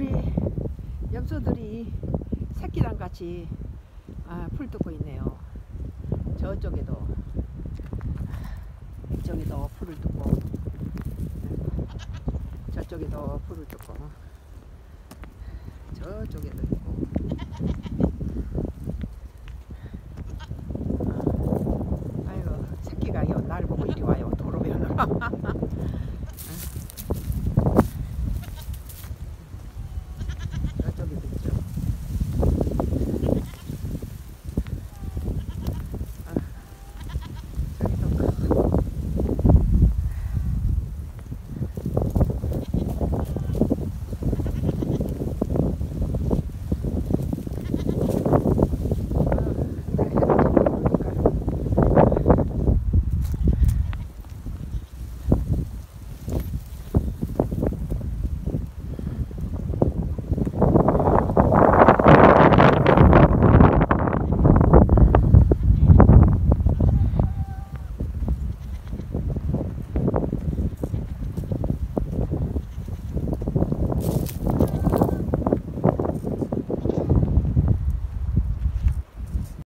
우리 염소들이 새끼랑 같이 아, 풀 뜯고 있네요. 저쪽에도 이쪽에도 풀을 뜯고 저쪽에도 풀을 뜯고 저쪽에도 있고. 아이고 새끼가 날 보고 이리 와요. 도로 변으로.